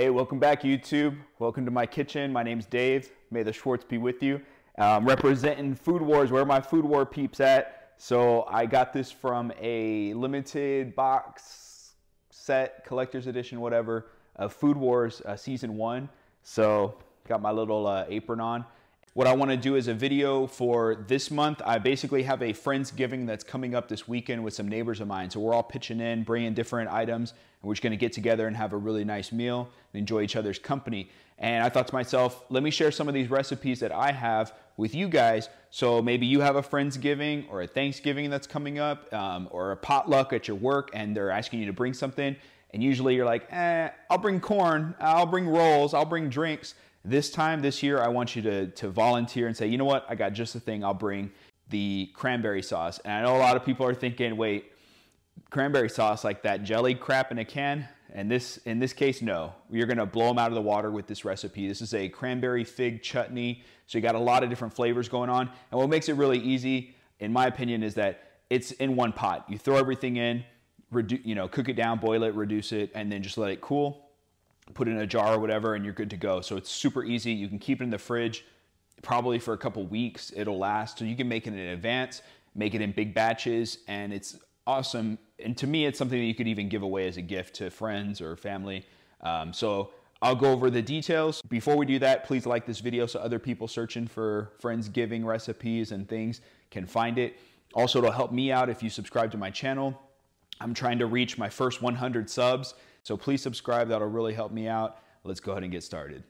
Hey, welcome back, YouTube. Welcome to my kitchen. My name's Dave. May the Schwartz be with you. Um, representing Food Wars, where my Food War peeps at. So I got this from a limited box set, collector's edition, whatever, of Food Wars uh, Season 1. So got my little uh, apron on. What I want to do is a video for this month. I basically have a Friendsgiving that's coming up this weekend with some neighbors of mine. So we're all pitching in, bringing different items, and we're just going to get together and have a really nice meal and enjoy each other's company. And I thought to myself, let me share some of these recipes that I have with you guys. So maybe you have a Friendsgiving or a Thanksgiving that's coming up, um, or a potluck at your work, and they're asking you to bring something. And usually you're like, eh, I'll bring corn, I'll bring rolls, I'll bring drinks. This time, this year, I want you to, to volunteer and say, you know what, I got just the thing, I'll bring the cranberry sauce. And I know a lot of people are thinking, wait, cranberry sauce like that jelly crap in a can? And this, in this case, no. You're gonna blow them out of the water with this recipe. This is a cranberry fig chutney. So you got a lot of different flavors going on. And what makes it really easy, in my opinion, is that it's in one pot. You throw everything in, redu- you know, cook it down, boil it, reduce it, and then just let it cool put it in a jar or whatever, and you're good to go. So it's super easy. You can keep it in the fridge probably for a couple weeks. It'll last. So you can make it in advance, make it in big batches, and it's awesome. And to me, it's something that you could even give away as a gift to friends or family. Um, so I'll go over the details. Before we do that, please like this video so other people searching for Friendsgiving recipes and things can find it. Also, it'll help me out if you subscribe to my channel. I'm trying to reach my first 100 subs. So please subscribe, that'll really help me out. Let's go ahead and get started.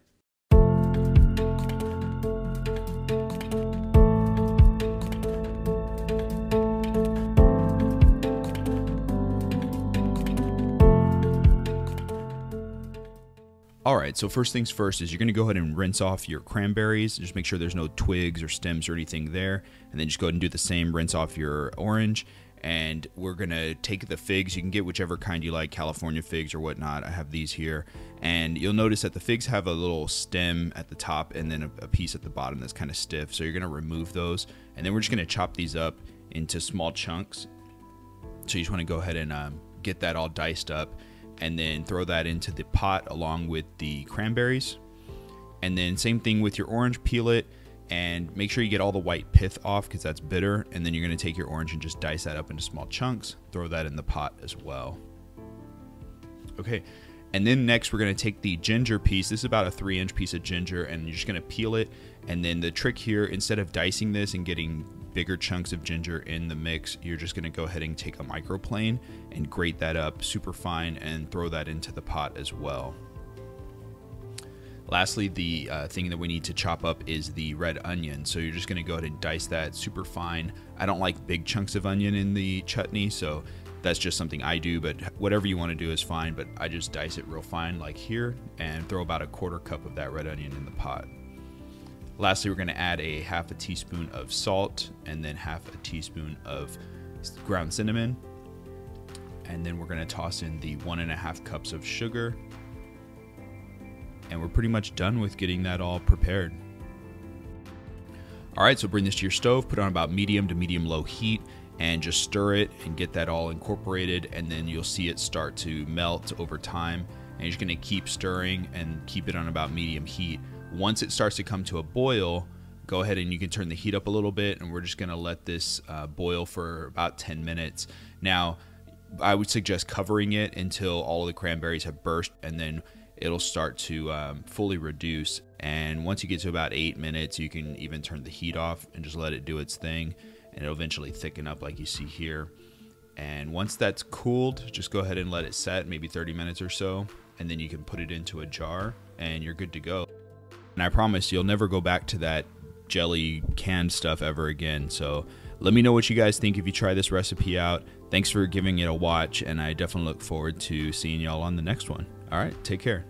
All right, so first things first is you're gonna go ahead and rinse off your cranberries. Just make sure there's no twigs or stems or anything there. And then just go ahead and do the same, rinse off your orange and we're gonna take the figs. You can get whichever kind you like california figs or whatnot. I have these here. And you'll notice that the figs have a little stem at the top and then a, a piece at the bottom that's kind of stiff. So you're gonna remove those and then we're just gonna chop these up into small chunks. So you just want to go ahead and um, get that all diced up and then throw that into the pot along with the cranberries. And then same thing with your orange peel it and make sure you get all the white pith off because that's bitter. And then you're going to take your orange and just dice that up into small chunks. Throw that in the pot as well. Okay, and then next we're going to take the ginger piece. This is about a three inch piece of ginger and you're just going to peel it. And then the trick here, instead of dicing this and getting bigger chunks of ginger in the mix, you're just going to go ahead and take a microplane and grate that up super fine and throw that into the pot as well. Lastly, the uh, thing that we need to chop up is the red onion. So you're just to go ahead and dice that super fine. I don't like big chunks of onion in the chutney, so that's just something I do, but whatever you want to do is fine. But I just dice it real fine, like here, and throw about a quarter cup of that red onion in the pot. Lastly, we're to add a half a teaspoon of salt and then half a teaspoon of ground cinnamon. And then we're to toss in the one and a half cups of sugar and we're pretty much done with getting that all prepared. All right, so bring this to your stove, put on about medium to medium low heat, and just stir it and get that all incorporated. And then you'll see it start to melt over time. And you're just gonna keep stirring and keep it on about medium heat. Once it starts to come to a boil, go ahead and you can turn the heat up a little bit. And we're just gonna let this uh, boil for about 10 minutes. Now, I would suggest covering it until all the cranberries have burst and then it'll start to um, fully reduce. And once you get to about eight minutes, you can even turn the heat off and just let it do its thing. And it'll eventually thicken up like you see here. And once that's cooled, just go ahead and let it set, maybe 30 minutes or so. And then you can put it into a jar and you're good to go. And I promise you'll never go back to that jelly canned stuff ever again. So let me know what you guys think if you try this recipe out. Thanks for giving it a watch, and I definitely look forward to seeing y'all on the next one. All right, take care.